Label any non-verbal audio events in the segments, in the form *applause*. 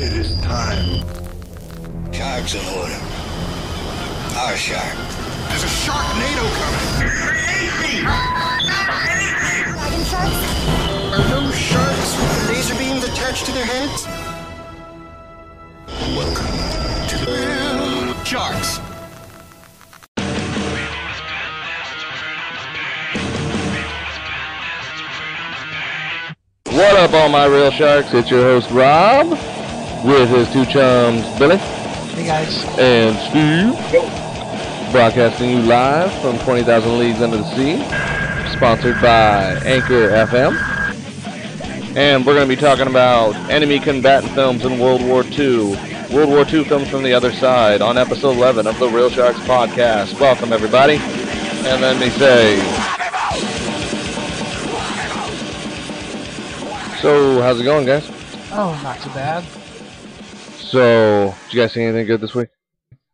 It is time. Shark's in order. Our shark. There's a Sharknado coming. Dragon sharks? Are those sharks with laser beams attached to their heads? Welcome to the Reel Sharks. What up, all my real sharks? It's your host Rob with his two chums Billy Hey guys. and Steve. Broadcasting you live from 20,000 Leagues Under the Sea. Sponsored by Anchor FM. And we're going to be talking about enemy combatant films in World War II. World War II films from the other side on episode 11 of the Reel Sharks podcast. Welcome, everybody. And let me say. So, how's it going, guys? Oh, not too bad. So, did you guys see anything good this week?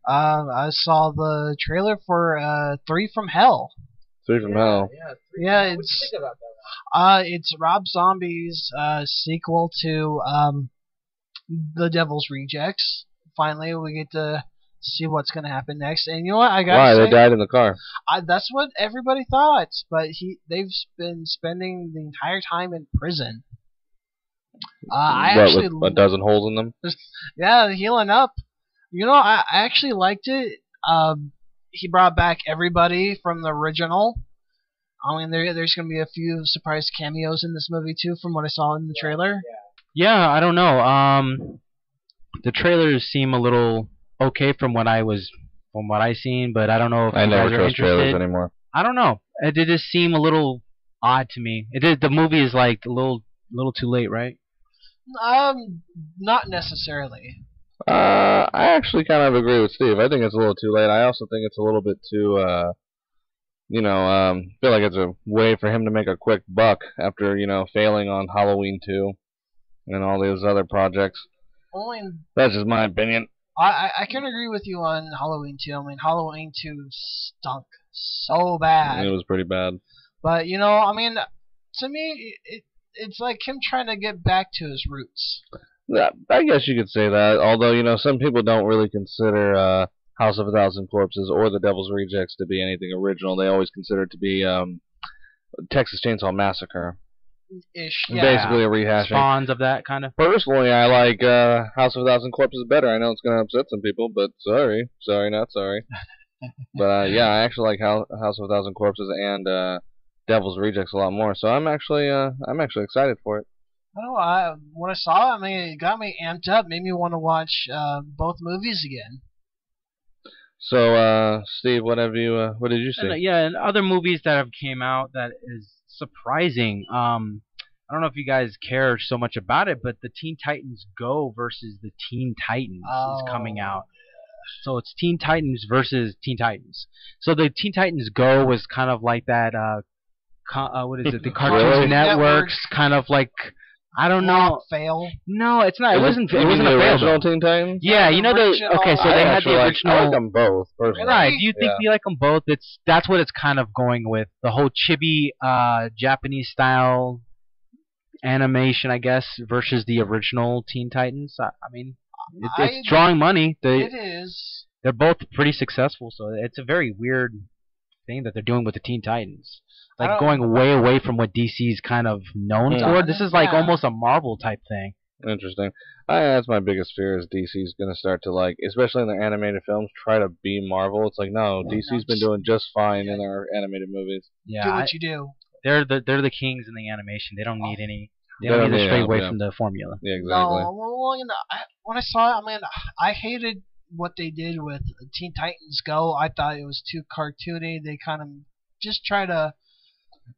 Um, I saw the trailer for uh, Three from Hell. Three from Hell. Yeah, yeah, it's uh, it's Rob Zombie's uh, sequel to um, The Devil's Rejects. Finally, we get to see what's gonna happen next. And you know what? I got Why? to They died in the car. I, that's what everybody thought, but he they've been spending the entire time in prison. Uh, I what, actually with a dozen holes in them? yeah, healing up. You know, I, I actually liked it. Um, he brought back everybody from the original. I mean, there, there's going to be a few surprise cameos in this movie too, from what I saw in the trailer. Yeah, I don't know. Um, the trailers seem a little okay from what I was from what I seen, but I don't know if I you never guys are trust trailers interested. anymore. I don't know. It did just seem a little odd to me. It did. The movie is like a little, little too late, right? Um, not necessarily. Uh, I actually kind of agree with Steve. I think it's a little too late. I also think it's a little bit too, uh, you know, um, feel like it's a way for him to make a quick buck after, you know, failing on Halloween 2 and all these other projects. Only That's just my opinion. I, I I can agree with you on Halloween 2. I mean, Halloween 2 stunk so bad. It was pretty bad. But you know, I mean, to me, it it's like him trying to get back to his roots. Yeah, I guess you could say that. Although, you know, some people don't really consider uh, House of a Thousand Corpses or The Devil's Rejects to be anything original. They always consider it to be um, Texas Chainsaw Massacre. Ish. Yeah. Basically a rehashing. Spawns of that kind of. Personally, I like uh, House of a Thousand Corpses better. I know it's going to upset some people, but sorry. Sorry, not sorry. *laughs* but uh, yeah, I actually like House of a Thousand Corpses and uh, Devil's Rejects a lot more. So I'm actually uh, I'm actually excited for it. I. I, when I saw it, I mean, it got me amped up, made me want to watch uh, both movies again. So uh, Steve, what have you? Uh, what did you see? And, uh, yeah, and other movies that have came out that is surprising. Um, I don't know if you guys care so much about it, but the Teen Titans Go versus the Teen Titans is coming Oh. out. So it's Teen Titans versus Teen Titans. So the Teen Titans Go was kind of like that. Uh, co- uh what is it? The *laughs* Cartoon Really? Network's kind of like I don't know. Fail. No, it's not. It, wasn't. It wasn't the a fail. original though. Teen Titans. Yeah, you know the Original- okay. So I they had actually the like- original. I like them both personally. Right. Do you think Yeah. you like them both? It's that's what it's kind of going with the whole chibi uh, Japanese style animation, I guess, versus the original Teen Titans. I, I mean, it, I- it's drawing money. They It is. they're both pretty successful, so it's a very weird thing that they're doing with the Teen Titans. I Like going way away from what DC's kind of known Hmm. for. This is like Yeah. almost a Marvel type thing. Interesting. I, that's my biggest fear is DC's going to start to like, especially in their animated films, try to be Marvel. It's like no, DC's been doing just fine in their animated movies. Yeah, do I- what you do. they're the they're the kings in the animation. They don't need any. They They don't don't need to need stray away yeah. from the formula. Yeah, exactly. No, well, you know, I, when I saw it, I mean, I hated what they did with Teen Titans Go. I thought it was too cartoony. They kind of just try to.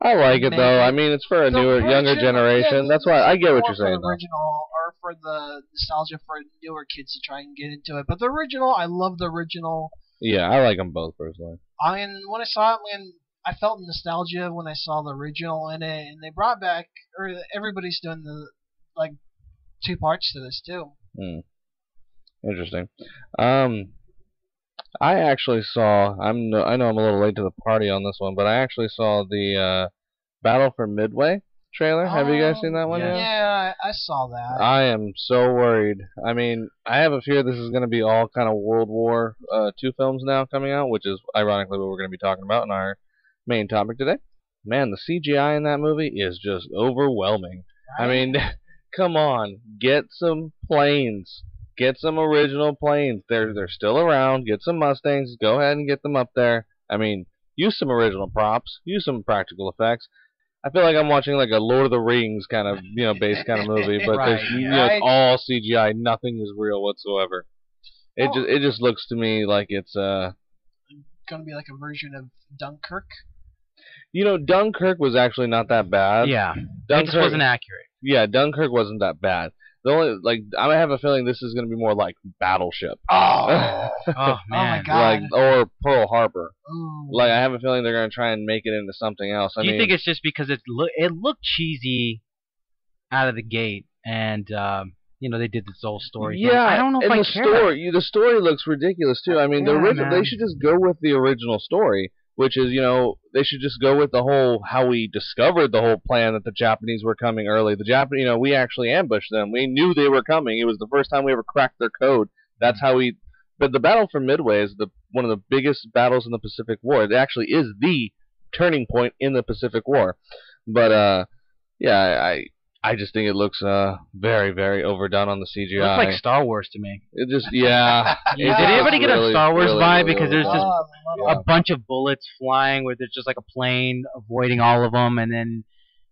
I like it though. I mean, it's for a the newer, younger generation. yeah, That's why I get what you're saying. The original, or for the nostalgia for newer kids to try and get into it. But the original, I love the original. Yeah, I like them both personally. I mean, when I saw it, man, I felt nostalgia when I saw the original in it, and they brought back, or everybody's doing the like two parts to this too. Hmm. Interesting. Um, I actually saw. I'm. no- I know I'm a little late to the party on this one, but I actually saw the uh, Battle for Midway trailer. Have you guys seen that one yeah. yet? Yeah, I saw that. I am so worried. I mean, I have a fear this is going to be all kind of World War uh, two films now coming out, which is ironically what we're going to be talking about in our main topic today. Man, the CGI in that movie is just overwhelming. I mean, *laughs* come on, get some planes, get some original planes. They're they're still around. Get some Mustangs. Go ahead and get them up there. I mean, use some original props, use some practical effects. I feel like I'm watching like a Lord of the Rings kind of you know based kind of movie, but Right, there's you know it's all CGI. Nothing is real whatsoever. It Oh. just it just looks to me like it's uh Gonna be like a version of Dunkirk. you know Dunkirk was actually not that bad. yeah, it Dunkirk just wasn't accurate. yeah Dunkirk wasn't that bad. The only like I have a feeling this is gonna be more like Battleship. Oh, *laughs* Oh man, God. like or Pearl Harbor. Ooh. Like I have a feeling they're gonna try and make it into something else. I Do you mean, think it's just because it look it looked cheesy out of the gate, and um, you know they did this whole story. thing? yeah, I don't know if and I the care. story, you- the story looks ridiculous too. I mean, the Yeah, original they should just go with the original story, which is you know they should just go with the whole how we discovered the whole plan that the Japanese were coming early. The Japan, you know, we actually ambushed them. We knew they were coming. It was the first time we ever cracked their code. That's how we. But the battle for Midway is the one of the biggest battles in the Pacific War. It actually is the turning point in the Pacific War. But uh, yeah, I I just think it looks uh very very overdone on the It CGI. looks like Star Wars to me. It just yeah. *laughs* Yeah. Did anybody get a Star Wars really, vibe? really Because there's overdone. just I love Yeah. a bunch of bullets flying where there's just like a plane avoiding all of them and then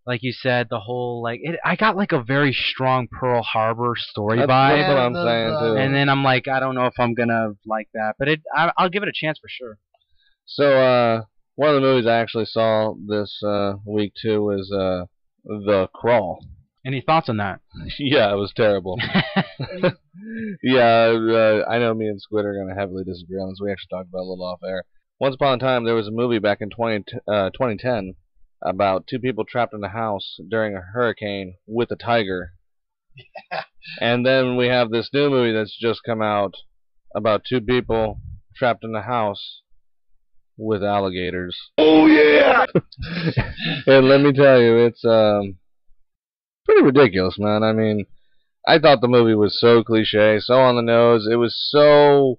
like you said the whole like it, i got like a very strong pearl harbor story That's, vibe that's what I'm the- saying too. and then i'm like i don't know if i'm gonna like that but it I, i'll give it a chance for sure so uh, one of the movies I actually saw this uh week too was uh The Crawl. Any thoughts on that *laughs* yeah, it was terrible. *laughs* yeah, uh, I know me and Squid are gonna heavily disagree on this. We actually talked about it a little off air. Once upon a time, there was a movie back in 20, uh, 2010 about two people trapped in a house during a hurricane with a tiger. *laughs* And then we have this new movie that's just come out about two people trapped in a house with alligators. Oh yeah! and let me tell you, it's um pretty ridiculous, man. I mean, I thought the movie was so cliche, so on the nose. It was so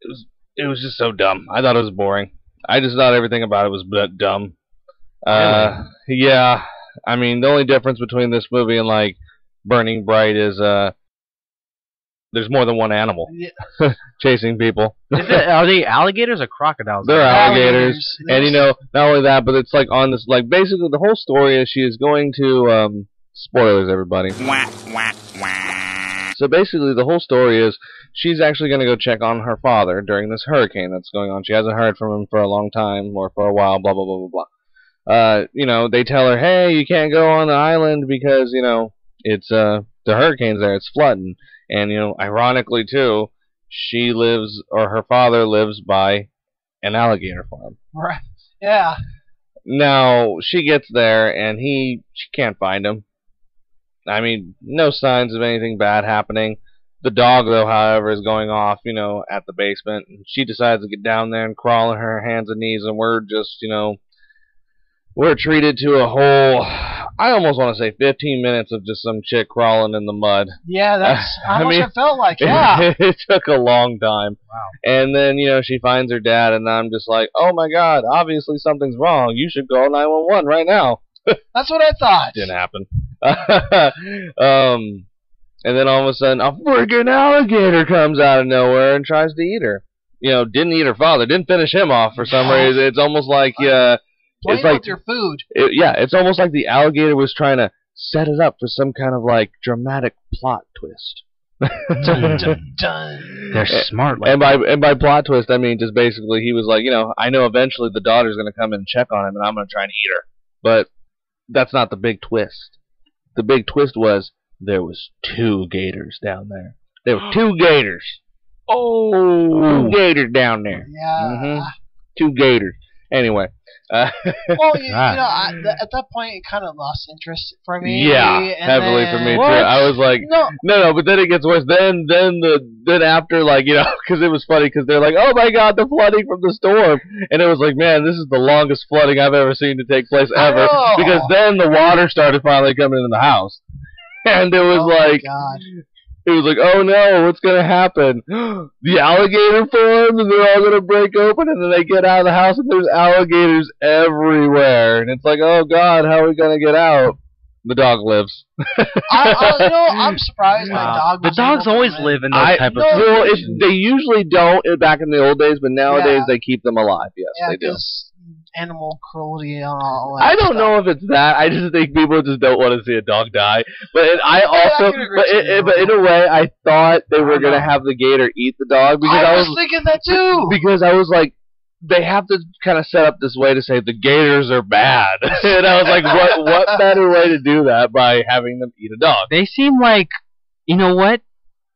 it was it was just so dumb. I thought it was boring. I just thought everything about it was dumb. Uh, yeah. I mean, the only difference between this movie and like Burning Bright is uh there's more than one animal Yeah. *laughs* chasing people. Is it, *laughs* are they alligators or crocodiles They're alligators, Alligators. and you know, not only that, but it's like on this, like basically the whole story is she is going to, um, spoilers, everybody. So basically, the whole story is she's actually going to go check on her father during this hurricane that's going on. She hasn't heard from him for a long time or for a while. Blah blah blah blah blah. Uh, you know, they tell her, hey, you can't go on the island because you know it's uh the hurricane's there, it's flooding, and you know, ironically too, she lives or her father lives by an alligator farm. Right. Yeah. Now she gets there and he she can't find him. I mean, no signs of anything bad happening. The dog though, however, is going off, you know, at the basement. And she decides to get down there and crawl on her hands and knees and we're just, you know, we're treated to a whole I almost want to say 15 minutes of just some chick crawling in the mud. Yeah, *laughs* that's I mean- it felt like. Yeah. *laughs* it took a long time. Wow. And then, you know, she finds her dad, and I'm just like, oh my god, obviously something's wrong. You should call 911 right now. *laughs* That's what I thought. Didn't happen. um, and then all of a sudden, a friggin' alligator comes out of nowhere and tries to eat her. You know, didn't eat her father, didn't finish him off for some reason. It's almost like, uh, Playing it's like with your food. it, yeah, it's almost like the alligator was trying to set it up for some kind of like dramatic plot twist. *laughs* Dun, dun, dun. they're smart like and by and by plot twist, I mean just basically he was like, you know, I know eventually the daughter's gonna come and check on him, and I'm gonna try and eat her. But that's not the big twist. The big twist was there was two gators down there. There were two *gasps* gators. Oh, two gators down there. Yeah. Mhm. Two gators. Anyway, uh, *laughs* Well, you, you know. I, th- at that point, it kind of lost interest for me. yeah, and heavily for me then- too. I was like, No, No, no, but then it gets worse. Then, then the then after, like you know, *laughs* because it was funny because they're like, "Oh my God, the flooding from the storm," and it was like, "Man, this is the longest flooding I've ever seen to take place ever." know. Because then the water started finally coming into the house, *laughs* and it was Oh my like God. It was like, oh no, what's gonna happen? *gasps* the alligator forms, and they're all gonna break open, and then they get out of the house, and there's alligators everywhere, and it's like, oh god, how are we gonna get out? The dog lives. I, I, you know, *laughs* I'm surprised my Wow. dog. the dogs always live. live in those I type of no, well, they usually don't uh, back in the old days, but nowadays Yeah. they keep them alive. Yes, Yeah, they do. Because animal cruelty and all that. I don't stuff. know if it's that. I just think people just don't want to see a dog die. But it, I I also, can agree but, it, it- but in a way, I thought they were gonna have the gator eat the dog because I I was was thinking that too. because I was like, they have to kind of set up this way to say the gators are bad, *laughs* and I was like, what what *laughs* better way to do that by having them eat a dog? they seem like, you know what?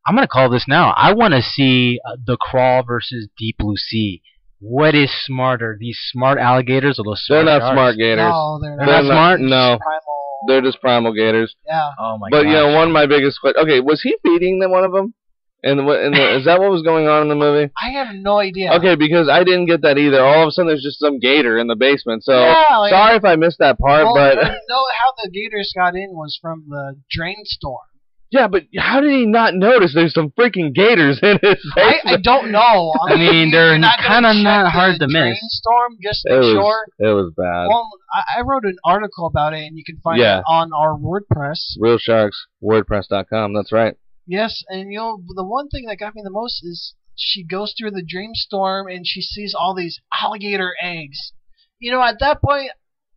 I'm gonna call this now. I want to see uh, the crawl versus deep blue sea. What is smarter, these smart alligators or those They're smart not sharks? smart gators. No, they're, They're not. not smart? No, Primal. they're just primal gators. Yeah. Oh my god. But god. you know, one of my biggest questions. Okay, was he feeding them one of them? And what? And the, is that what was going on in the movie? *laughs* I have no idea. Okay, because I didn't get that either. All of a sudden, there's just some gator in the basement. So Yeah, like- sorry if I missed that part, Well, but no, how the gators got in was from the drain storm. Yeah, but how did he not notice there's some freaking gators in his I. I don't know. *laughs* I mean, they're you're kinda not hard to drain miss. Storm, just it was sure. it was bad. Well, I, I wrote an article about it, and you can find Yeah. it on our WordPress. Reel Sharks, WordPress.com. That's right. Yes, and you know the one thing that got me the most is she goes through the dream storm and she sees all these alligator eggs. You know, at that point,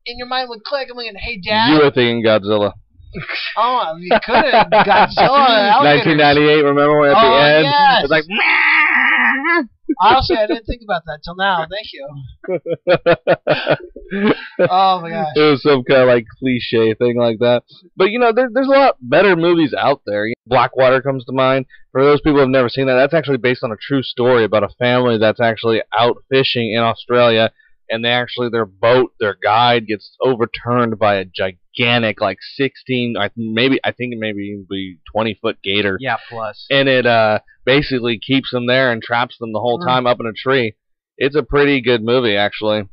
in your mind would click. I'm like, "Hey, Dad." You were thinking Godzilla. *laughs* oh, you could have *laughs* Godzilla. alligators. 1998. Remember when at Oh, the end yes. it's like. *laughs* Honestly, I didn't think about that till now. Thank you. Oh my gosh. it was some kind of like cliche thing like that. But you know, there, there's a lot better movies out there. Blackwater comes to mind. For those people who have never seen that, that's actually based on a true story about a family that's actually out fishing in Australia, and they actually their boat, their guide gets overturned by a gigantic, like 16, I maybe I think it maybe even be 20 foot gator yeah, plus. and it uh basically keeps them there and traps them the whole Mm. time up in a tree. It's a pretty good movie, actually.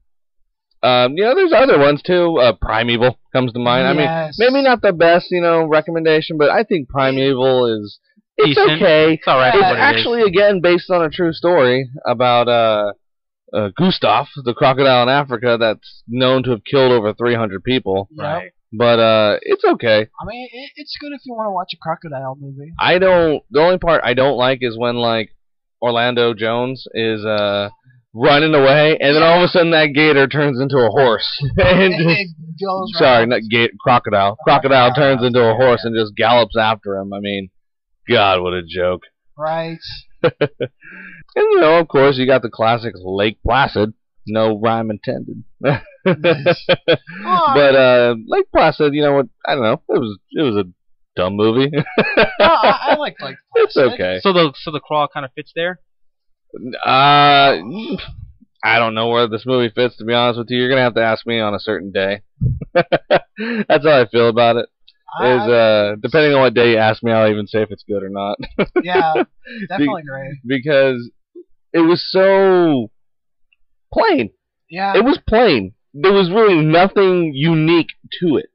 Um, you know, there's other ones too. Uh, Primeval comes to mind. I mean, maybe not the best, you know, recommendation, but I think Primeval is it's Decent. okay. It's alright It's what it is. actually again based on a true story about uh, uh Gustave, the crocodile in Africa that's known to have killed over 300 people. Yep. Right. But uh, it's okay. I mean, it, it's good if you want to watch a crocodile movie. I don't. The only part I don't like is when like Orlando Jones is uh running away, and then all of a sudden that gator turns into a horse. *laughs* and just, sorry, right not gator, crocodile. Crocodile turns into a horse and just gallops after him. I mean, God, what a joke. *laughs* right. And you know, of course, you got the classic Lake Placid. No rhyme intended. *laughs* but uh Lake Placid, you know what? I don't know. It was it was a dumb movie. No, *laughs* I, I like like. it's okay. So the so the crawl kind of fits there. Uh, I don't know where this movie fits. To be honest with you, you're gonna have to ask me on a certain day. *laughs* That's how I feel about it. I- Is uh, depending on what day you ask me, I'll even say if it's good or not. *laughs* yeah, definitely great. because it was so plain. Yeah, It was plain. There was really nothing unique to it.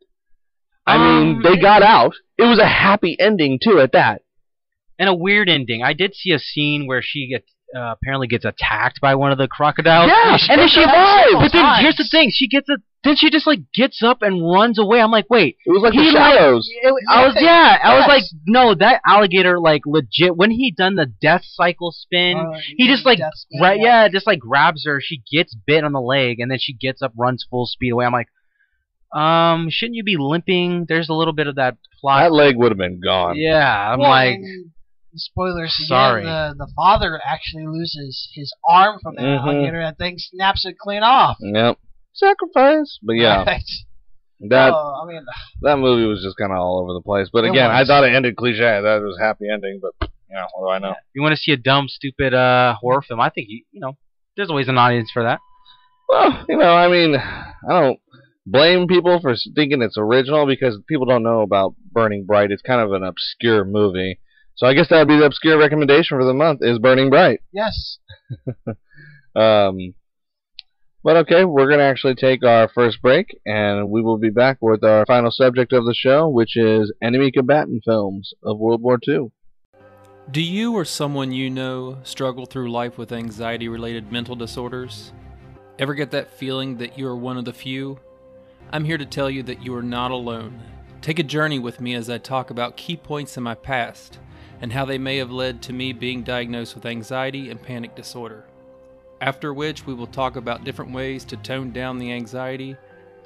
I mean, Um, they got out. It was a happy ending too. At that, And a weird ending. I did see a scene where she gets uh, apparently gets attacked by one of the crocodiles. Yeah, and then she survives. But then here's the thing: she gets a. Then she just like gets up and runs away. I'm like, wait. it was like He the like- shadows. It, I was yeah. I was like, no, that alligator like legit. When he done the death cycle spin, Uh, he just like Spin, right yeah, just like grabs her. She gets bit on the leg, and then she gets up, runs full speed away. I'm like, um, shouldn't you be limping? There's a little bit of that plot. That leg would have been gone. yeah, I'm Well, like, and spoilers again. sorry. The the father actually loses his arm from that Mhm. alligator. That thing snaps it clean off. Yep. Sacrifice. But yeah, Right. that Oh, I mean, that movie was just kind of all over the place. But again, I thought it ended cliche. That was a happy ending, but you know, what do I know? you want to see a dumb, stupid uh horror film? I think you you know, there's always an audience for that. Well, you know, I mean, I don't blame people for thinking it's original because people don't know about Burning Bright. It's kind of an obscure movie. So I guess that would be the obscure recommendation for the month is Burning Bright. yes. *laughs* Um, But okay, we're going to actually take our first break, and we will be back with our final subject of the show, which is enemy combatant films of World War II. Do you or someone you know struggle through life with anxiety related mental disorders? Ever get that feeling that you are one of the few? I'm here to tell you that you are not alone. Take a journey with me as I talk about key points in my past and how they may have led to me being diagnosed with anxiety and panic disorder. After which, we will talk about different ways to tone down the anxiety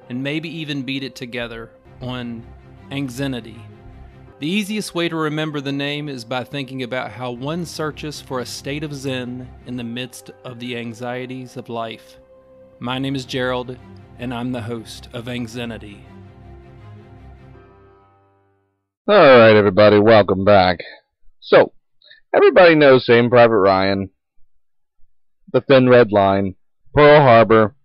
and maybe even beat it together on anxiety. The easiest way to remember the name is by thinking about how one searches for a state of zen in the midst of the anxieties of life. My name is Gerald, and I'm the host of Anxiety. Alright, everybody, welcome back. So, everybody knows Saving Private Ryan, The Thin Red Line, Pearl Harbor,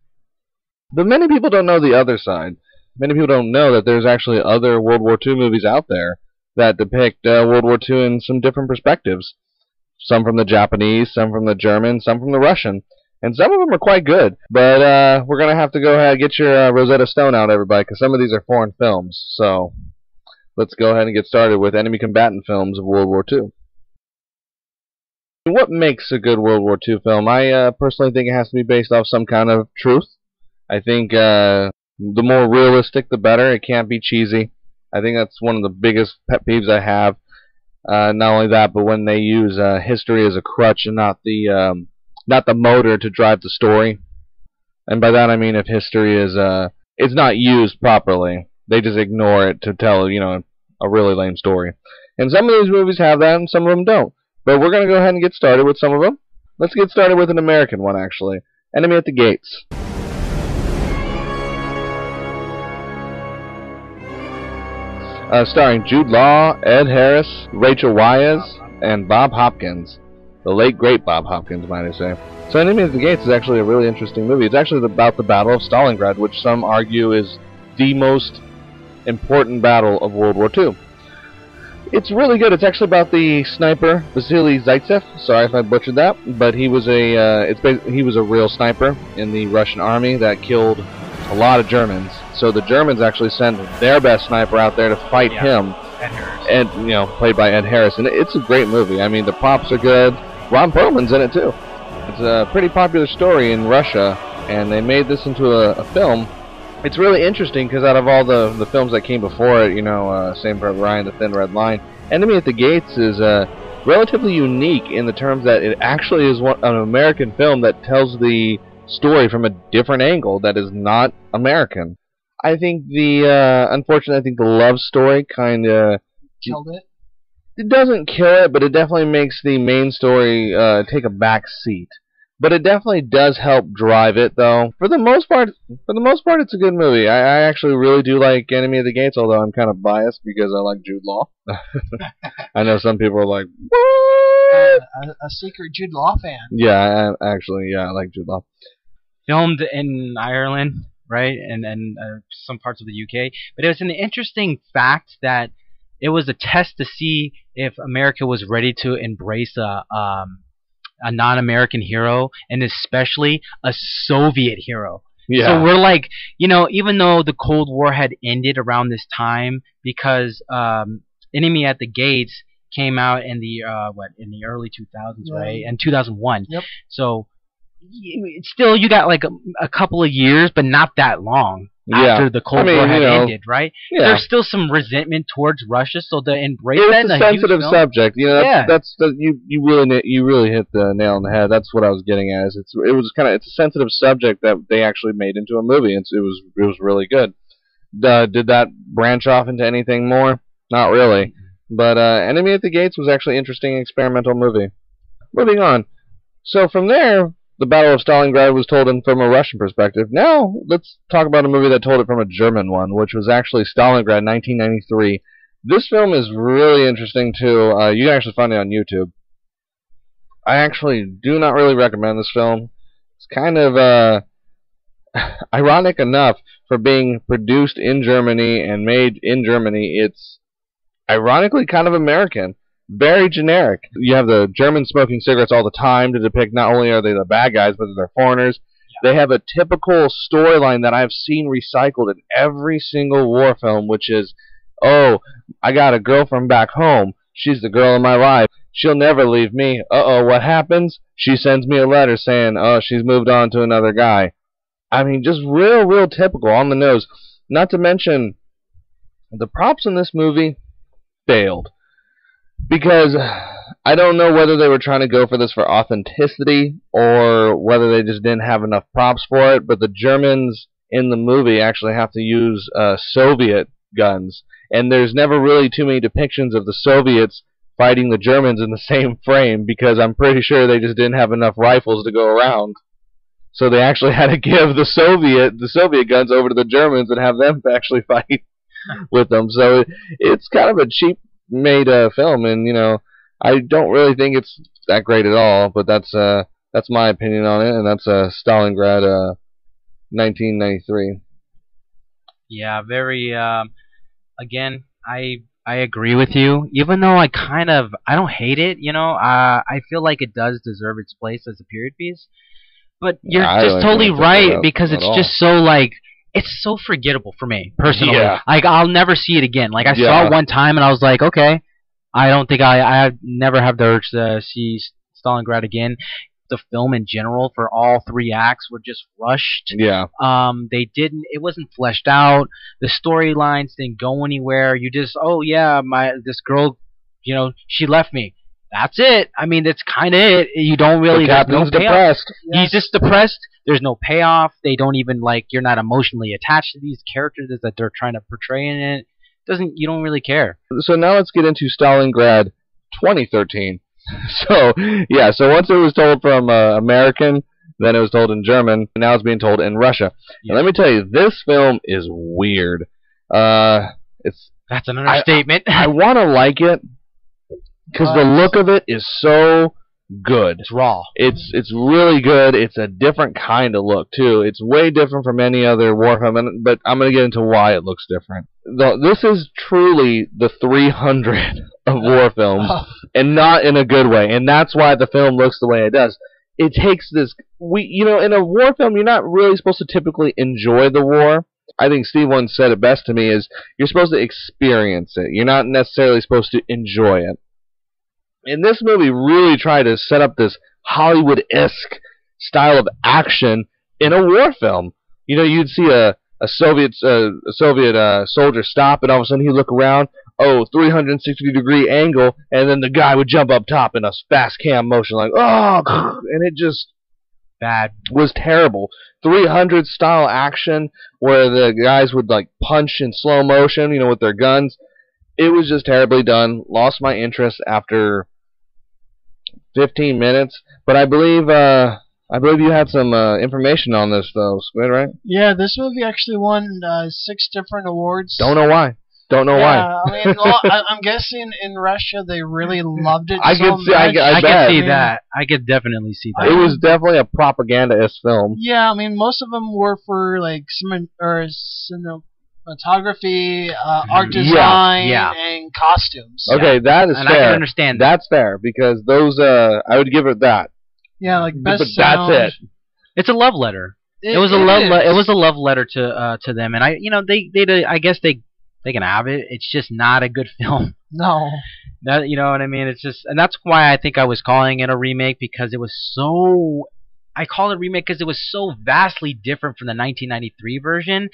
but many people don't know the other side. Many people don't know that there's actually other World War II movies out there that depict uh, World War II in some different perspectives. Some from the Japanese, some from the German, some from the Russian. And some of them are quite good. But uh, we're going to have to go ahead and get your uh, Rosetta Stone out, everybody, because some of these are foreign films. So let's go ahead and get started with enemy combatant films of World War II. What makes a good World War II film? I uh, personally think it has to be based off some kind of truth. I think uh, the more realistic, the better. It can't be cheesy. I think that's one of the biggest pet peeves I have. Uh, not only that, but when they use uh, history as a crutch and not the um, not the motor to drive the story. And by that I mean if history is uh, it's not used properly, they just ignore it to tell you know a really lame story. And some of these movies have that, and some of them don't. But we're gonna go ahead and get started with some of them. Let's get started with an American one actually. Enemy at the Gates. uh, starring Jude Law, Ed Harris, Rachel Weisz, and Bob Hopkins. The late, great Bob Hopkins, might I say. So Enemy at the Gates is actually a really interesting movie. It's actually about the Battle of Stalingrad, which some argue is the most important battle of World War II. It's really good. It's actually about the sniper Vasily Zaitsev. Sorry if I butchered that, but he was a uh, it's he was a real sniper in the Russian army that killed a lot of Germans. So the Germans actually sent their best sniper out there to fight Yeah. him. Ed you know, played by Ed Harris, and it's a great movie. I mean, the props are good. Ron Perlman's in it too. It's a pretty popular story in Russia, and they made this into a, a film. It's really interesting because out of all the the films that came before it, you know, uh, Same for Ryan, The Thin Red Line, Enemy at the Gates is uh, relatively unique in the terms that it actually is one, an American film that tells the story from a different angle that is not American. I think the uh, unfortunately, I think the love story kind of Killed it. it doesn't kill it, but it definitely makes the main story uh, take a back seat. But it definitely does help drive it, though. For the most part, for the most part, it's a good movie. I, I actually really do like Enemy of the Gates, although I'm kind of biased because I like Jude Law. *laughs* I know some people are like, Uh, a, a secret Jude Law fan. Yeah, I, actually, yeah, I like Jude Law. filmed in Ireland, right, and and uh, some parts of the UK. But it was an interesting fact that it was a test to see if America was ready to embrace a um, a non-American hero, and especially a Soviet hero. Yeah, So we're like, you know, even though the Cold War had ended around this time, because um, Enemy at the Gates came out in the uh, what in the early 2000s, right? Right. In 2001. Yep. So still, you got like a, a couple of years, but not that long yeah. after the Cold I mean, War you had know, ended, right? yeah. There's still some resentment towards Russia, so to embrace that it's a sensitive subject. You know, that's, Yeah. that's the, you you really you really hit the nail on the head. That's what I was getting at. Is it's it was kind of it's a sensitive subject that they actually made into a movie. It's, it was it was really good. Uh, did that branch off into anything more? Not really. But uh, Enemy at the Gates was actually an interesting experimental movie. Moving on. So from there, the Battle of Stalingrad was told in from a Russian perspective. Now let's talk about a movie that told it from a German one, which was actually Stalingrad, 1993. This film is really interesting too. Uh, you can actually find it on YouTube. I actually do not really recommend this film. It's kind of uh, *laughs* ironic enough for being produced in Germany and made in Germany. It's ironically kind of American. Very generic. You have the Germans smoking cigarettes all the time to depict not only are they the bad guys, but they're foreigners. They have a typical storyline that I've seen recycled in every single war film, which is, oh, I got a girl from back home. She's the girl of my life. She'll never leave me. Uh oh, what happens? She sends me a letter saying, oh, she's moved on to another guy. I mean, just real, real typical, on the nose. Not to mention, the props in this movie failed. Because I don't know whether they were trying to go for this for authenticity or whether they just didn't have enough props for it, but the Germans in the movie actually have to use uh, Soviet guns, and there's never really too many depictions of the Soviets fighting the Germans in the *laughs* same frame because I'm pretty sure they just didn't have enough rifles to go around. So they actually *laughs* had to give the Soviet the Soviet guns over to the Germans and have them *laughs* actually fight with them. So it's kind of a cheap made uh, film, and you know I don't really think it's that great at all. But that's uh that's my opinion on it, and that's uh Stalingrad uh 1993. Yeah, very. Um, again, I I agree with you. Even though I kind of I don't hate it, you know, uh, I feel like it does deserve its place as a period piece. But you're I just totally right because it's just so like it's so forgettable for me personally. Yeah. Like I'll never see it again. Like I saw it one time and I was like, okay, I don't think I I never have the urge to see Stalingrad again. The film in general for all three acts were just rushed. Yeah, Um, they didn't. It wasn't fleshed out. The storylines didn't go anywhere. You just, oh yeah, my this girl, you know, she left me. That's it. I mean, that's kind of it. You don't really. the there's no captain's payoff. depressed. He's just depressed. There's no payoff. They don't even like. You're not emotionally attached to these characters that they're trying to portray in it. Doesn't you don't really care. So now let's get into Stalingrad 2013. *laughs* So yeah, so once it was told from uh, American, then it was told in German, and now it's being told in Russia. Yeah. And let me tell you, this film is weird. Uh, it's That's an understatement. I want to like it because the look of it is so good. it's raw. It's it's really good. It's a different kind of look too. It's way different from any other war film, but I'm gonna get into why it looks different. The, this is truly the 300 *laughs* of war films, *laughs* and not in a good way. And that's why the film looks the way it does. It takes this we you know in a war film you're not really supposed to typically enjoy the war. I think Steve once said it best to me is you're supposed to experience it. You're not necessarily supposed to enjoy it. And this movie really tried to set up this Hollywood-esque style of action in a war film. You know, you'd see a a Soviet uh, a Soviet uh, soldier stop, and all of a sudden he'd look around, oh, 360 degree angle, and then the guy would jump up top in a fast cam motion, like oh, *laughs* and it just Bad. was terrible. 300 style action where the guys would like punch in slow motion, you know, with their guns. It was just terribly done. Lost my interest after 15 minutes. But I believe uh I believe you had some uh, information on this though, Squid, right? Yeah, this movie actually won uh, six different awards. Don't know why. Don't know why. yeah, I mean, well, I, I'm guessing in Russia they really loved it *laughs* I so could see- I much. could- I I, bet. can see mean, that. I could definitely see that. It was definitely a propaganda-esque film. Yeah, I mean, most of them were for like cinematography, or cinematography, uh, art design, yeah. and costumes. Okay, that is and I fair. can understand that. That's fair because those uh I would give it that. Yeah, like But best that's it. It's a love letter. It, was a love. Le- it was a love letter to uh, to them, and I, you know, they they did- I guess they they can have it. It's just not a good *laughs* film. no. That you know what I mean? It's just, and that's why I think I was calling it a remake because it was so. I call it remake because it was so vastly different from the 1993 version.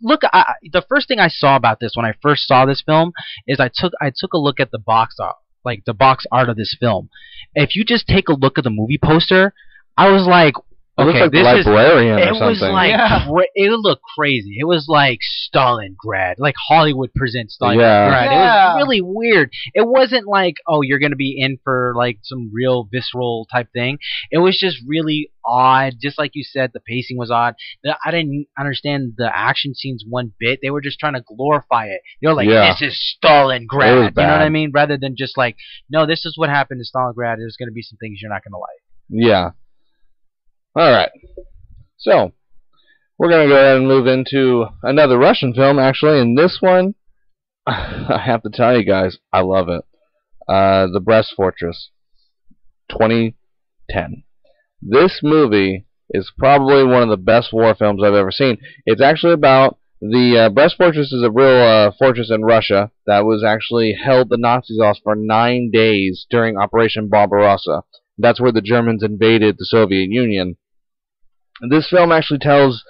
Look, I, the first thing I saw about this when I first saw this film is I took I took a look at the box art, like the box art of this film. If you just take a look at the movie poster, I was like, It looks okay, like the this is librarian or it was like Yeah. it looked crazy. It was like Stalingrad, like Hollywood presents Stalingrad. Yeah. It was really weird. It wasn't like oh you're gonna be in for like some real visceral type thing. It was just really odd. Just like you said, the pacing was odd. The, I didn't understand the action scenes one bit. They were just trying to glorify it. They were like Yeah. this is Stalingrad. You know what. I mean? Rather than just like no, this is what happened to Stalingrad. There's gonna be some things you're not gonna like. Yeah. All right. So, we're going to go ahead and move into another Russian film, actually, and this one, *laughs* I have to tell you guys, I love it. Uh, the Brest Fortress, 2010. This movie is probably one of the best war films I've ever seen. It's actually about the uh, Brest Fortress is a real uh, fortress in Russia that was actually held the Nazis off for nine days during Operation Barbarossa. That's where the Germans invaded the Soviet Union. This film actually tells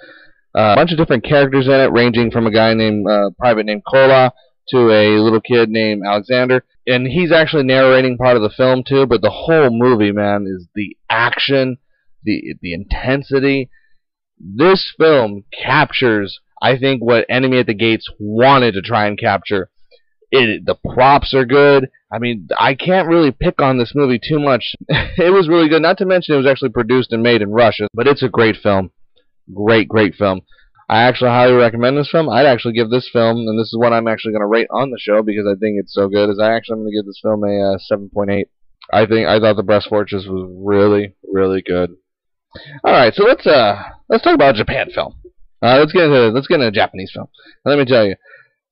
uh, a bunch of different characters in it, ranging from a guy named uh, private named Kola to a little kid named Alexander, and he's actually narrating part of the film too. But the whole movie, man, is the action, the the intensity. This film captures, I think, what Enemy at the Gates wanted to try and capture. It the props are good. I mean, I can't really pick on this movie too much. *laughs* it was really good. Not to mention it was actually produced and made in Russia, but it's a great film. Great, great film. I actually highly recommend this film. I'd actually give this film, and this is what I'm actually going to rate on the show because I think it's so good. Is I actually am going to give this film a uh, 7.8. I think I thought the Brest Fortress was really, really good. All right, so let's uh let's talk about a Japan film. Uh, let's get into let's get into a Japanese film. let me tell you,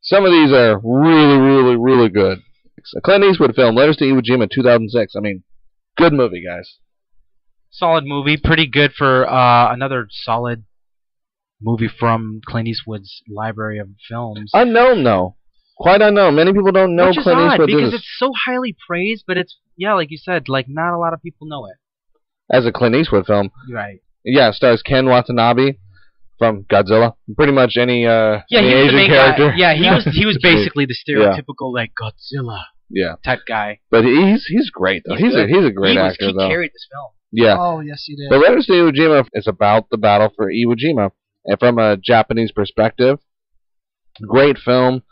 some of these are really, really, really good. A Clint Eastwood film, Letters to Iwo Jima, 2006. I mean, good movie, guys. Solid movie, pretty good for uh, another solid movie from Clint Eastwood's library of films. Unknown though, quite unknown. Many people don't know Which is Clint odd Eastwood. because it's so highly praised, but it's yeah, like you said, like not a lot of people know it. as a Clint Eastwood film. Right. Yeah, it stars Ken Watanabe from Godzilla. Pretty much any uh Yeah, any he was Asian character. guy. Yeah, he was he was *laughs* basically the stereotypical like Godzilla Yeah, type guy. but he's he's great though. He's He's, a he's a great he was, actor he though. carried this film. Yeah. Oh yes, he did. The Letters to Iwo Jima is about the battle for Iwo Jima, and from a Japanese perspective, great film.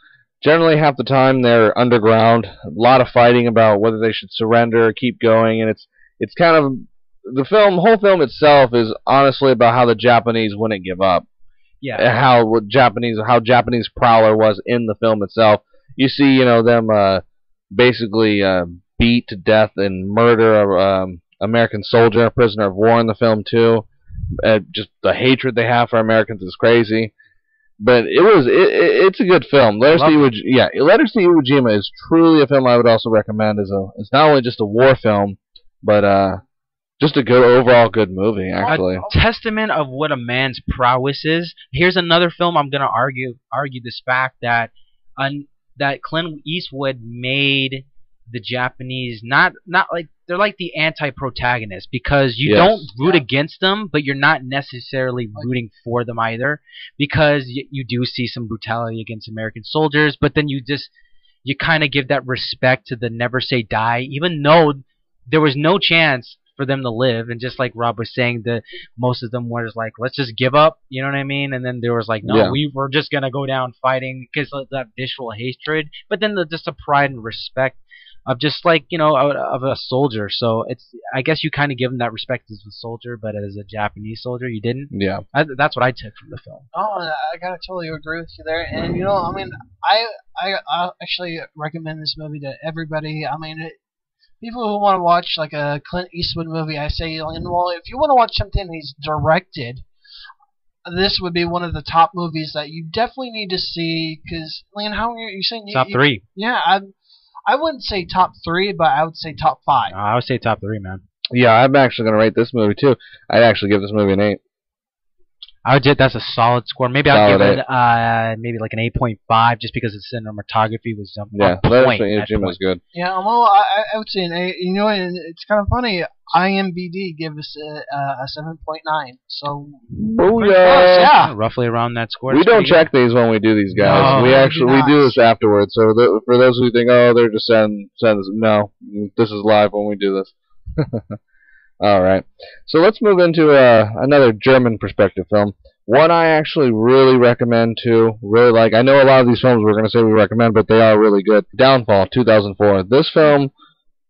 Generally, half the time they're underground. A lot of fighting about whether they should surrender or keep going, and it's it's kind of the film. Whole film itself is honestly about how the Japanese wouldn't give up. Yeah. and how what Japanese how Japanese Prowler was in the film itself. You see, you know, them uh, basically uh, beat to death and murder a um, American soldier, a prisoner of war in the film too. Uh, just the hatred they have for Americans is crazy. But it was it, it, it's a good film. Letters to Iwo, yeah, Letters to Iwo Jima is truly a film I would also recommend as a it's not only just a war film, but uh just a good overall good movie actually. A testament of what a man's prowess is. Here's another film I'm gonna argue argue this fact that un, that Clint Eastwood made the Japanese not not like they're like the anti-protagonist because you Yes. don't root Yeah. against them, but you're not necessarily rooting for them either because y- you do see some brutality against American soldiers, but then you just you kind of give that respect to the never say die, even though there was no chance for them to live. And just like Rob was saying, the most of them were just like, let's just give up. You know what I mean? And then there was like, no, Yeah. we were just gonna go down fighting because of that visual hatred. But then the just a pride and respect of just like you know of of a soldier. So it's I guess you kind of give him that respect as a soldier, but as a Japanese soldier, you didn't. Yeah. I, that's what I took from the film. Oh, I gotta totally agree with you there. And you know, I mean, I I I actually recommend this movie to everybody. I mean, it, people who want to watch like a Clint Eastwood movie, I say, well, if you want to watch something he's directed, this would be one of the top movies that you definitely need to see. Because, Leon, how are you, you saying? Top you- three. yeah, I I wouldn't say top three, but I would say top five. Uh, I would say top three, man. Yeah, I'm actually gonna rate this movie too. I'd actually give this movie an eight. I would. say That's a solid score. Maybe I'll Solid give it uh maybe like an eight point five, just because the cinematography was um, Yeah, on Letters point. to Iwo at Jima point. is good. Yeah, well, I, I- I would say an eight. You know, it's kind of funny. IMBD give us a, a seven point nine. So Booyah! pretty close, yeah. Yeah, roughly around that score. We don't pretty good. check these when we do these guys. No, we we actually do we do this afterwards. So th- for those who think, oh, they're just sending send no, this is live when we do this. *laughs* All right. So let's move into uh, another German perspective film. One I actually really recommend too. Really like. I know a lot of these films we're going to say we recommend, but they are really good. Downfall, 2004. This film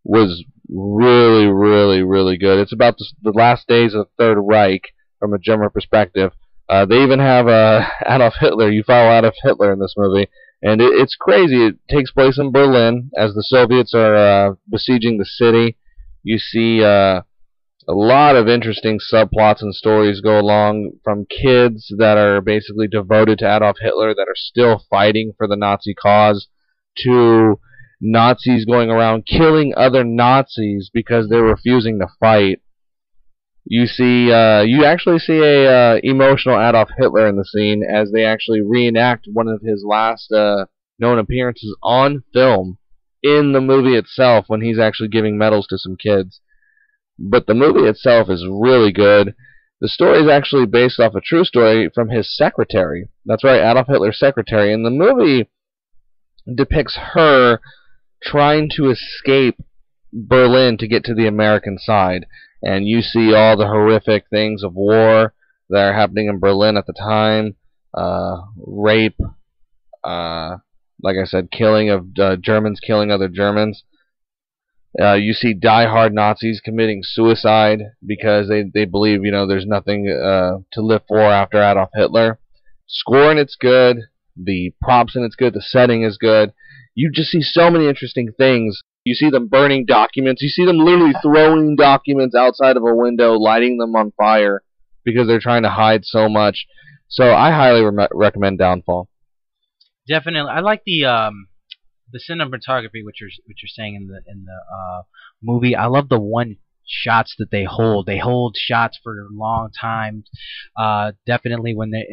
was really, really, really good. It's about the, the last days of the Third Reich from a German perspective. Uh, they even have uh, *laughs* Adolf Hitler. You follow Adolf Hitler in this movie, and it, it's crazy. It takes place in Berlin as the Soviets are uh, besieging the city. You see uh, a lot of interesting subplots and stories go along from kids that are basically devoted to Adolf Hitler that are still fighting for the Nazi cause to Nazis going around killing other Nazis because they're refusing to fight. You see, uh, you actually see a uh, emotional Adolf Hitler in the scene as they actually reenact one of his last uh, known appearances on film in the movie itself when he's actually giving medals to some kids. But the movie itself is really good. The story is actually based off a true story from his secretary. That's right, Adolf Hitler's secretary. And the movie depicts her trying to escape Berlin to get to the American side. And you see all the horrific things of war that are happening in Berlin at the time. Uh, rape, uh, like I said, killing of uh, Germans killing other Germans. Uh, you see die-hard Nazis committing suicide because they, they believe you know there's nothing uh, to live for after Adolf Hitler. Score in it's good, the props in it's good, the setting is good. You just see so many interesting things. You see them burning documents. You see them literally throwing documents outside of a window, lighting them on fire because they're trying to hide so much. So I highly re- recommend Downfall. Definitely, I like the um, the cinematography, which you're which you're saying in the in the uh, movie. I love the one shots that they hold. They hold shots for a long time. Uh, definitely when they.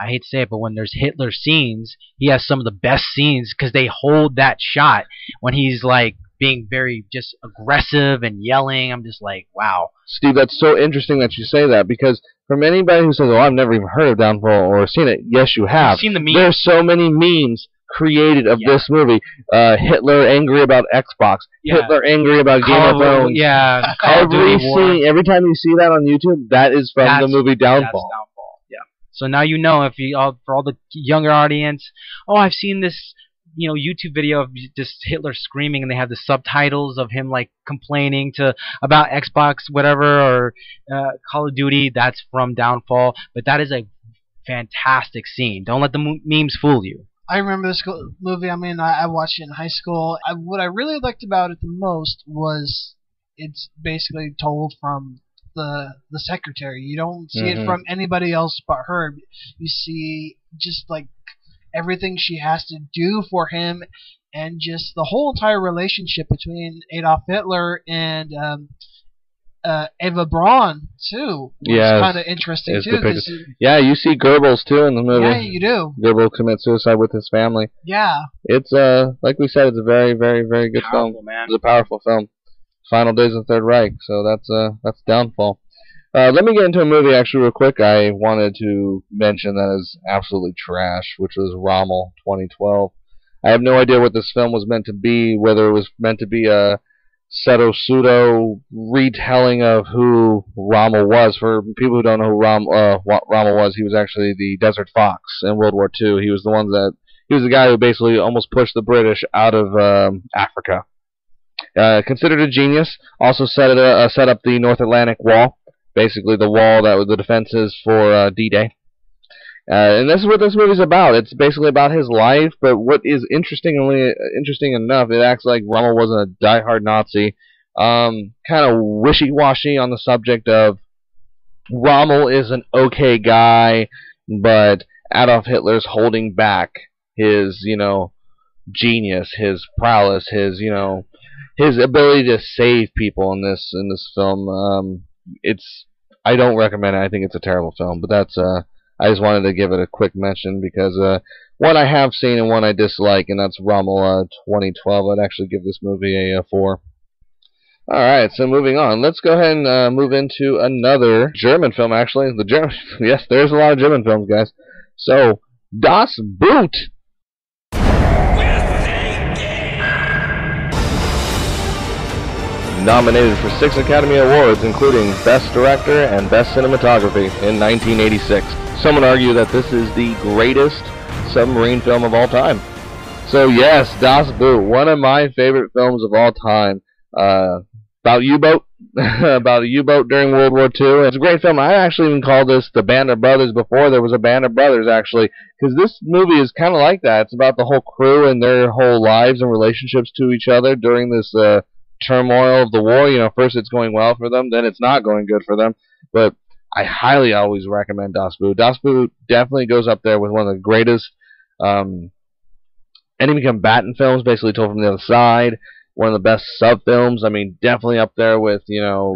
I hate to say it, but when there's Hitler scenes, he has some of the best scenes because they hold that shot when he's like being very just aggressive and yelling. I'm just like, wow. Steve, that's so interesting that you say that because from anybody who says, "Oh, I've never even heard of Downfall or seen it," yes, you have. You've seen the memes. There's so many memes created of Yeah. this movie. Uh, Hitler angry about Xbox. Yeah. Hitler angry about Game Call of Thrones. yeah, Every scene, every time you see that on YouTube, that is from the That's- movie That's Downfall. downfall. Yeah. So now you know if you all for all the younger audience. Oh, I've seen this, you know, YouTube video of just Hitler screaming, and they have the subtitles of him like complaining to about Xbox, whatever, or uh, Call of Duty. That's from Downfall. But that is a fantastic scene. Don't let the memes fool you. I remember this movie. I mean, I, I watched it in high school. I, what I really liked about it the most was it's basically told from the the secretary. You don't see Mhm. it from anybody else but her. You see just like everything she has to do for him, and just the whole entire relationship between Adolf Hitler and um, uh, Eva Braun too. Was Yes, kind of interesting it's too. depicted. 'cause- Yeah, you see Goebbels too in the movie. yeah, you do. Goebbels commits suicide with his family. Yeah. It's uh, like we said, it's a very, very, very good film. Powerful, man. It's a powerful film. Final Days of the Third Reich. So that's uh that's Downfall. Uh, let me get into a movie actually real quick. I wanted to mention that is absolutely trash, which was Rommel 2012. I have no idea what this film was meant to be, whether it was meant to be a pseudo pseudo retelling of who Rommel was. For people who don't know who Rom, uh, Rommel was, he was actually the Desert Fox in World War II. He was the one that he was the guy who basically almost pushed the British out of um, Africa. Uh, considered a genius. Also set it, uh, set up the North Atlantic Wall, basically the wall that was the defenses for uh, D-Day. Uh, and this is what this movie's about. It's basically about his life, but what is interestingly interesting enough, it acts like Rommel wasn't a diehard Nazi. Um, kind of wishy-washy on the subject of Rommel is an okay guy, but Adolf Hitler's holding back his, you know, genius, his prowess, his, you know, his ability to save people in this in this film. Um, it's I don't recommend it. I think it's a terrible film, but that's uh I just wanted to give it a quick mention because uh one I have seen and one I dislike, and that's Rommel uh, 2012. I'd actually give this movie a, uh four. All right, so moving on. Let's go ahead and uh, move into another German film. Actually, the German *laughs* yes, there's a lot of German films, guys. So Das Boot. Nominated for six Academy Awards, including Best Director and Best Cinematography in 1986. Some would argue that this is the greatest submarine film of all time. So yes, Das Boot, one of my favorite films of all time. Uh, about U-boat, *laughs* about a U-boat during World War II. It's a great film. I actually even called this the Band of Brothers before there was a Band of Brothers, actually, because this movie is kind of like that. It's about the whole crew and their whole lives and relationships to each other during this uh, turmoil of the war. You know, first it's going well for them, then it's not going good for them. But I highly always recommend Das Boot. Das Boot definitely goes up there with one of the greatest um, enemy combatant films, basically told from the other side. One of the best sub films. I mean, definitely up there with you know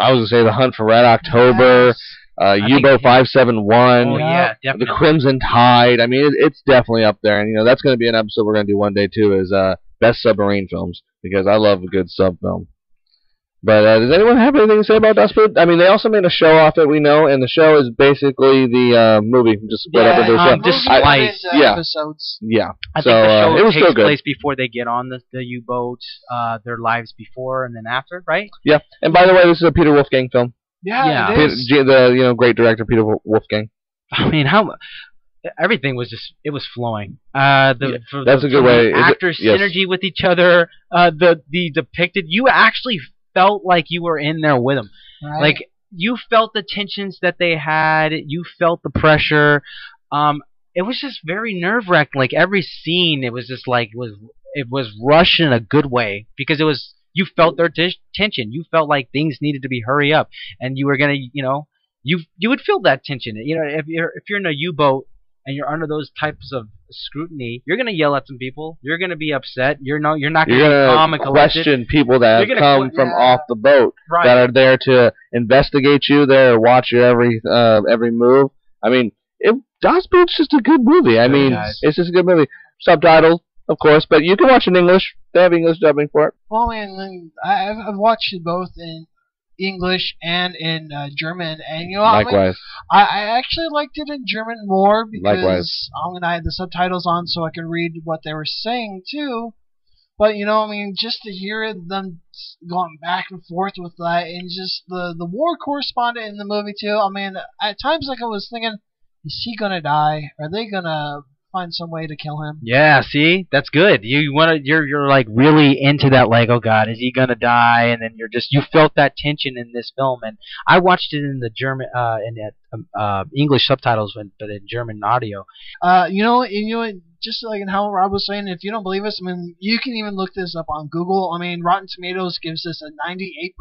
I was gonna say the Hunt for Red October, Yes. uh, think- U-boat five seven one. Oh yeah, the. Crimson Tide. I mean, it, it's definitely up there, and you know that's going to be an episode we're going to do one day too. Is uh, best submarine films because I love a good sub film. But uh, does anyone have anything to say about Das Boot? I mean, they also made a show off it, we know, and the show is basically the uh, movie just split up Yeah, into a um, show. movie just went Yeah. episodes. Yeah, I so think the show uh, it was takes still good. place before they get on the, the U-boat, uh, their lives before and then after, right? Yeah, and by the way, this is a Peter Wolfgang film. Yeah, Yeah. it Peter, the you know great director Peter Wolfgang. I mean, how everything was just it was flowing. Uh, the Yeah, for that's the, a good way- The is it- actors' yes. synergy with each other. Uh, the the depicted you actually felt like you were in there with them. Right? Like you felt the tensions that they had. You felt the pressure. Um, it was just very nerve wracking. Like every scene, it was just like it was it was rushed in a good way because it was you felt their t- tension. You felt like things needed to be hurry up, and you were gonna you know you you would feel that tension. You know if you're if you're in a U boat and you're under those types of scrutiny, you're gonna yell at some people. You're gonna be upset. You're no you're not You're gonna be calm gonna and collected. question people that have come que- from yeah. off the boat. right. that are there to investigate you, there to watch your every uh, every move. I mean, it, Das Boot's just a good movie. I mean, guys. it's just a good movie. Subtitled, of course, but you can watch it in English. They have English dubbing for it. Well, and I, I've, I've watched both in English and in uh, German, and you know, I, mean, I, I actually liked it in German more because Likewise. I'm gonna have the subtitles on so I can read what they were saying too. But you know, I mean, just to hear them going back and forth with that, and just the the war correspondent in the movie too. I mean, at times like I was thinking, is he gonna die? Are they gonna find some way to kill him? Yeah, see, that's good. You, want to, you're, you're like really into that. Like, oh God, is he gonna die? And then you're just, you felt that tension in this film. And I watched it in the German, uh, in um, uh, English subtitles, but in German audio. Uh, you know, and you know, just like how Rob was saying, if you don't believe us, I mean, you can even look this up on Google. I mean, Rotten Tomatoes gives this a 98%,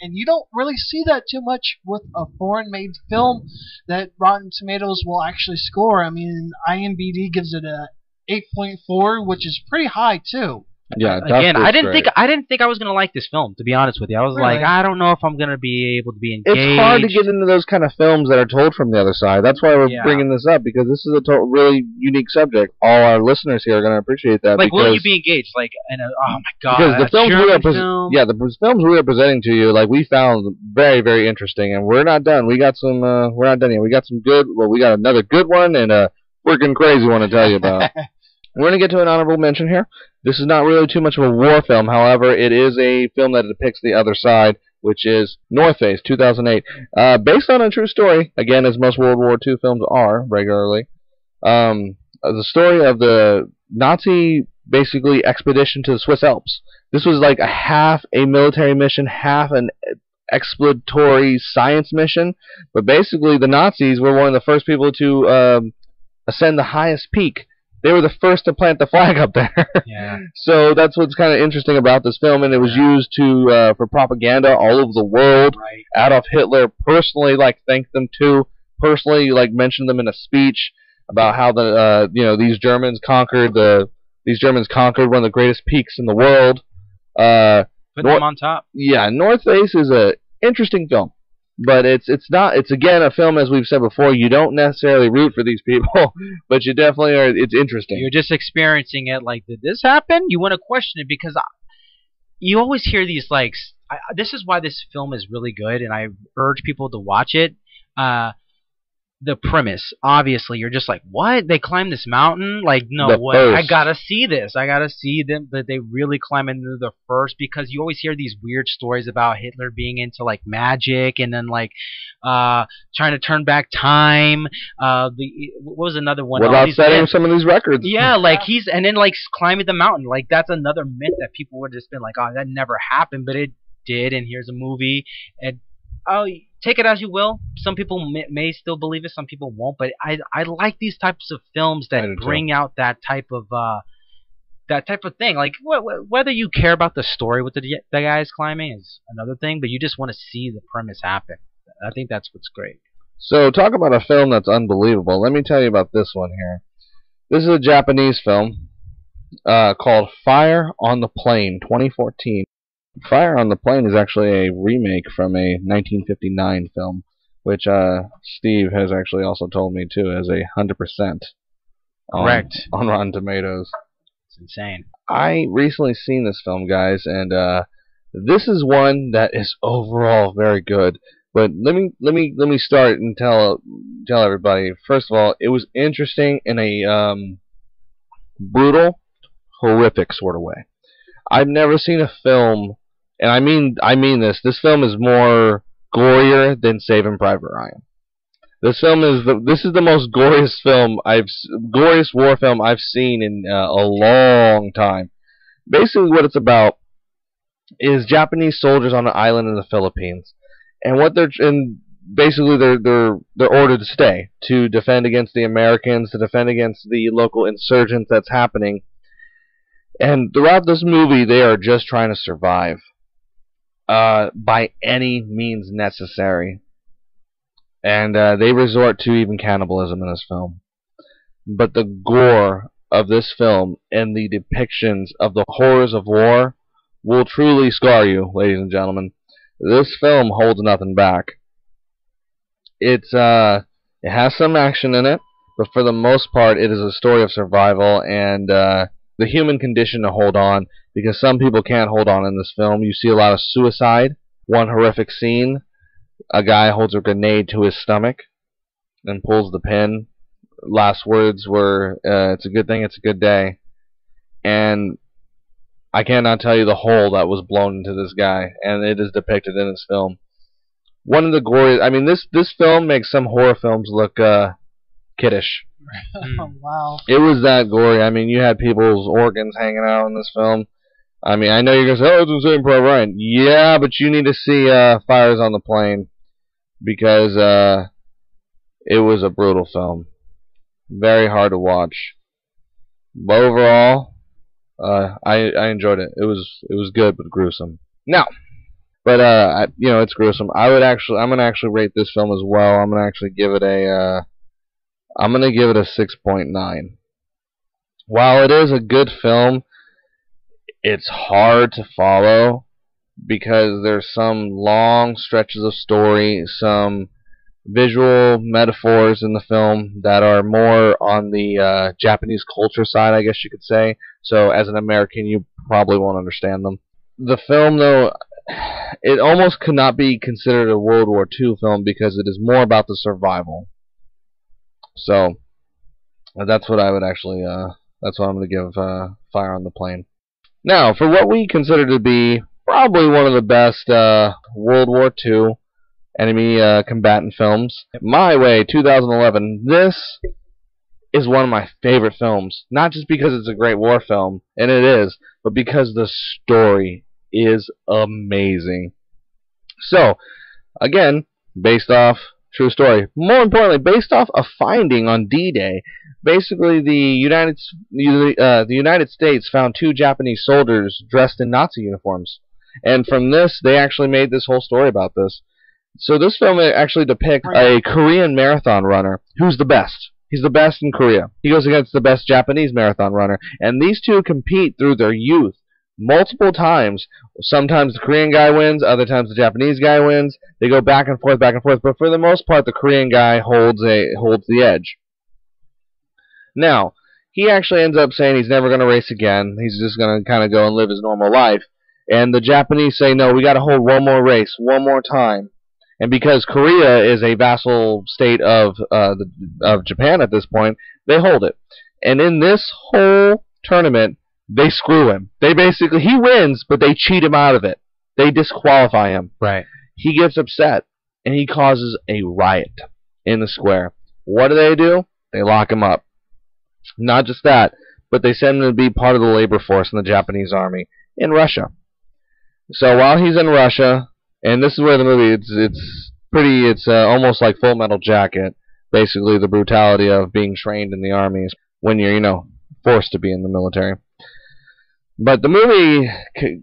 and you don't really see that too much with a foreign-made film that Rotten Tomatoes will actually score. I mean, IMDb gives it a 8.4, which is pretty high too. Yeah. Again, I didn't great. think I didn't think I was gonna like this film. To be honest with you, I was Really? like, I don't know if I'm gonna be able to be engaged. It's hard to get into those kind of films that are told from the other side. That's why we're Yeah. bringing this up because this is a to- really unique subject. All our listeners here are going to appreciate that. Like, will you be engaged? Like, and oh my God, because the films we are pres- film? yeah the films we are presenting to you like we found very very interesting and we're not done we got some uh, we're not done yet we got some good well we got another good one and a freaking crazy one to tell you about *laughs* we're going to get to an honorable mention here this is not really too much of a war film however it is a film that depicts the other side which is North Face 2008 uh, based on a true story again as most World War II films are regularly um, uh, the story of the Nazi basically expedition to the Swiss Alps this was like a half a military mission, half an exploratory science mission. But basically, the Nazis were one of the first people to um, ascend the highest peak. They were the first to plant the flag up there. *laughs* yeah. so that's what's kind of interesting about this film, and it was used to uh, for propaganda all over the world. Right. Adolf Hitler personally like thanked them too. Personally, like mentioned them in a speech about how the uh, you know these Germans conquered the these Germans conquered one of the greatest peaks in the world. Uh, Put them on top. yeah, North Face is a interesting film, but it's it's not it's again a film as we've said before. You don't necessarily root for these *laughs* people, but you definitely are. It's interesting. You're just experiencing it. Like, did this happen? You want to question it because I, you always hear these like. I, this is why this film is really good, and I urge people to watch it. Uh, the premise, obviously, you're just like, what? They climb this mountain? Like, no The way! I gotta see this. I gotta see them that they really climb into the first because you always hear these weird stories about Hitler being into like magic and then like uh trying to turn back time. Uh, the what was another one? about these setting some of these records? Yeah, like he's and then like climbing the mountain. Like that's another myth that people would just been like, "Oh, that never happened," but it did. And here's a movie, and oh, take it as you will. Some people may, may still believe it, some people won't. But I I like these types of films that do too. bring out that type of uh that type of thing. Like wh- wh- whether you care about the story with the the guys climbing is another thing, but you just want to see the premise happen. I think that's what's great. So talk about a film that's unbelievable. Let me tell you about this one here. This is a Japanese film uh, called Fire on the Plain, 2014. Fire on the Plain is actually a remake from a 1959 film, which uh, Steve has actually also told me too has a hundred percent Correct. on Rotten Tomatoes. It's insane. I recently seen this film, guys, and uh, this is one that is overall very good. But let me let me let me start and tell tell everybody. First of all, it was interesting in a um, brutal, horrific sort of way. I've never seen a film, and I mean I mean this. This film is more gorier than Saving Private Ryan. This film is the this is the most glorious film I've glorious war film I've seen in uh, a long time. Basically, what it's about is Japanese soldiers on an island in the Philippines, and what they're and basically they're they're they're ordered to stay to defend against the Americans, to defend against the local insurgents that's happening. And throughout this movie, they are just trying to survive uh, by any means necessary and uh, they resort to even cannibalism in this film. But the gore of this film and the depictions of the horrors of war will truly scar you, ladies and gentlemen. This film holds nothing back. It's uh, it has some action in it, but for the most part, it is a story of survival and uh, the human condition to hold on. Because some people can't hold on in this film. You see a lot of suicide. One horrific scene a guy holds a grenade to his stomach and pulls the pin. Last words were, uh, "It's a good thing, it's a good day," and I cannot tell you the hole that was blown into this guy, and it is depicted in this film. One of the glorious. I mean, this this film makes some horror films look uh, kiddish. Oh, *laughs* wow. *laughs* It was that gory. I mean, you had people's organs hanging out in this film. I mean, I know you're gonna say, "Oh, it's insane, Private Ryan." Yeah, but you need to see uh, Fires on the Plain because uh, it was a brutal film, very hard to watch. But overall, uh, I I enjoyed it. It was it was good but gruesome. Now, but uh, I, you know, it's gruesome. I would actually, I'm gonna actually rate this film as well. I'm gonna actually give it a, uh, I'm gonna give it a 6.9. While it is a good film, it's hard to follow because there's some long stretches of story, some visual metaphors in the film that are more on the uh, Japanese culture side, I guess you could say. So, as an American, you probably won't understand them. The film, though, it almost could not be considered a World War II film because it is more about the survival. So, that's what I would actually, uh, that's what I'm going to give uh, Fire on the Plain. Now, for what we consider to be probably one of the best uh, World War II enemy uh, combatant films, My Way 2011. This is one of my favorite films, not just because it's a great war film, and it is, but because the story is amazing. So, again, based off true story. More importantly, based off a finding on D-Day. Basically, the United uh, the United States found two Japanese soldiers dressed in Nazi uniforms, and from this, they actually made this whole story about this. So this film actually depicts a Korean marathon runner who's the best. He's the best in Korea. He goes against the best Japanese marathon runner, and these two compete through their youth multiple times. Sometimes the Korean guy wins, other times the Japanese guy wins. They go back and forth, back and forth, but for the most part, the Korean guy holds a holds the edge. Now, he actually ends up saying he's never going to race again. He's just going to kind of go and live his normal life. And the Japanese say, no, we got to hold one more race, one more time. And because Korea is a vassal state of uh, the, of Japan at this point, they hold it. And in this whole tournament, they screw him. They basically he wins, but they cheat him out of it. They disqualify him. Right. He gets upset and he causes a riot in the square. What do they do? They lock him up. Not just that, but they send him to be part of the labor force in the Japanese army in Russia. So while he's in Russia, and this is where the movie it's it's pretty it's uh, almost like Full Metal Jacket, basically the brutality of being trained in the army when you're you know forced to be in the military. But the movie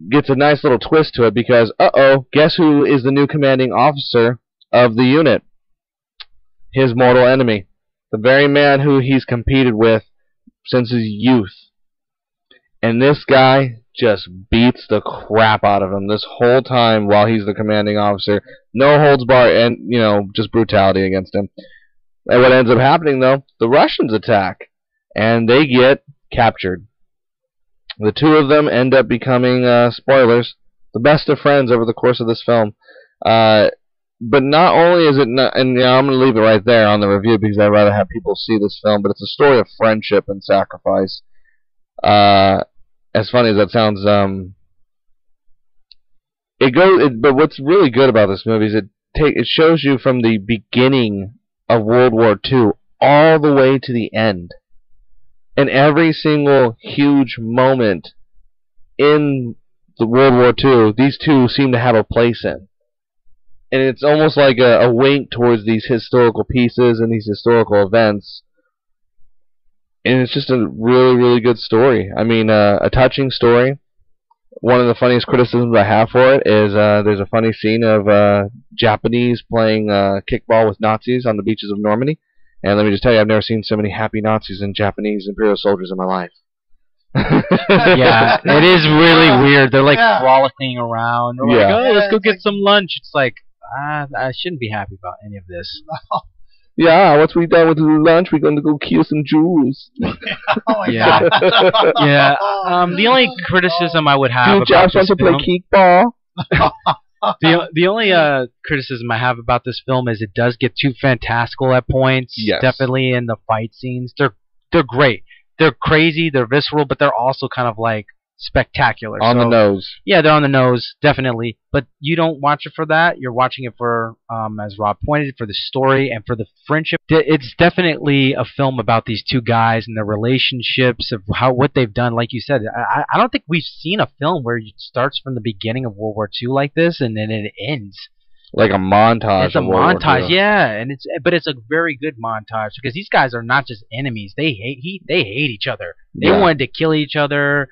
gets a nice little twist to it because, uh-oh, guess who is the new commanding officer of the unit? His mortal enemy. The very man who he's competed with since his youth. And this guy just beats the crap out of him this whole time while he's the commanding officer. No holds bar and you know just brutality against him. And what ends up happening though, the Russians attack and they get captured. The two of them end up becoming uh, spoilers, the best of friends over the course of this film. Uh, but not only is it not, and I'm going to leave it right there on the review because I'd rather have people see this film, but it's a story of friendship and sacrifice. Uh, as funny as that sounds, um, it goes. It, but what's really good about this movie is it take it shows you from the beginning of World War II all the way to the end, and every single huge moment in the World War II, these two seem to have a place in and it's almost like a, a wink towards these historical pieces and these historical events. And it's just a really, really good story. I mean, uh, a touching story. One of the funniest criticisms I have for it is uh, there's a funny scene of uh, Japanese playing uh, kickball with Nazis on the beaches of Normandy. And let me just tell you, I've never seen so many happy Nazis and Japanese Imperial soldiers in my life. yeah, *laughs* it is really weird. They're like Yeah. frolicking around. They're Yeah. like, oh, let's go get like- some lunch. It's like, ah, I shouldn't be happy about any of this. *laughs* Yeah, once we're done with lunch, we're going to go kill some Jews. *laughs* Oh Yeah. yeah. Um, the only criticism I would have You about just want this to play kickball? The the only uh criticism I have about this film is it does get too fantastical at points. Yes. Definitely in the fight scenes, they're they're great. They're crazy. They're visceral, but they're also kind of like spectacular. On the nose. Yeah, they're on the nose, definitely. But you don't watch it for that. You're watching it for, um, as Rob pointed, for the story and for the friendship. It's definitely a film about these two guys and their relationships of how what they've done. Like you said, I, I don't think we've seen a film where it starts from the beginning of World War II like this and then it ends. Like a montage. It's a montage, yeah, and it's but it's a very good montage because these guys are not just enemies. They hate he they hate each other. They Yeah. wanted to kill each other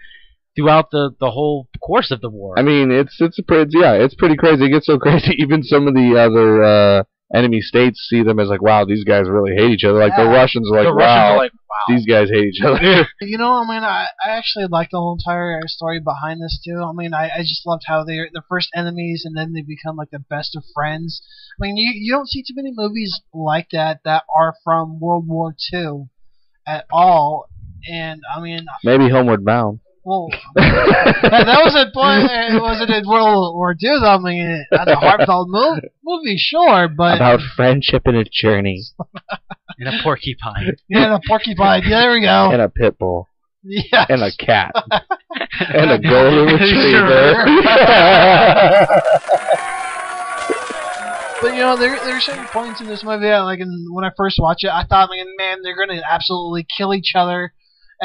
throughout the the whole course of the war. I mean, it's it's a pretty yeah, it's pretty crazy. It gets so *laughs* crazy. Even some of the other uh, enemy states see them as like, wow, these guys really hate each other. Like the Russians are like, the wow, Russians are like, wow. these guys hate each other. *laughs* You know, I mean, I, I actually like the whole entire story behind this too. I mean, I, I just loved how they're the first enemies and then they become like the best of friends. I mean, you you don't see too many movies like that that are from World War II at all. And I mean, Maybe Homeward Bound. Well, that, that was a point. It wasn't in World War II. Though. I mean, that's a heartfelt move, movie, sure, but About friendship and a journey *laughs* and a porcupine. yeah, a porcupine. Yeah, there we go. and a pit bull Yes. and a cat *laughs* and a golden retriever. But you know, there there are certain points in this movie, that, like in, when I first watched it, I thought, like, man, they're gonna absolutely kill each other.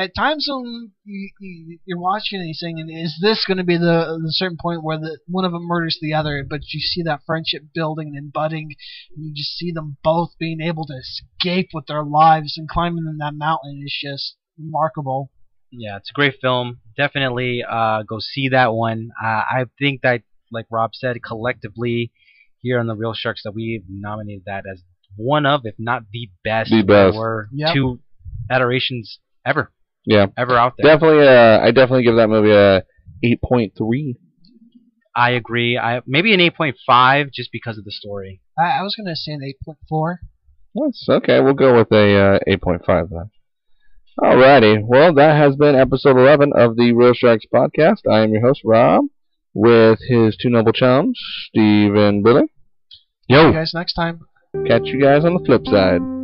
At times when you, you, you're watching these things, and is this going to be the, the certain point where the one of them murders the other? But you see that friendship building and budding, and you just see them both being able to escape with their lives and climbing in that mountain is just remarkable. yeah, it's a great film. Definitely uh, go see that one. Uh, I think that, like Rob said, collectively here on the Reel Sharks, that we've nominated that as one of, if not the best, The best. or Yep. two iterations ever, yeah, ever out there. definitely. Uh, I definitely give that movie a eight point three. I agree. I maybe an 8.5 just because of the story. I, I was going to say an 8.4. That's okay. We'll go with a uh, eight point five then. Alrighty. Well, that has been episode eleven of the Reel Sharks podcast. I am your host Rob, with his two noble chums, Steve and Billy. See you guys next time. Catch you guys on the flip side.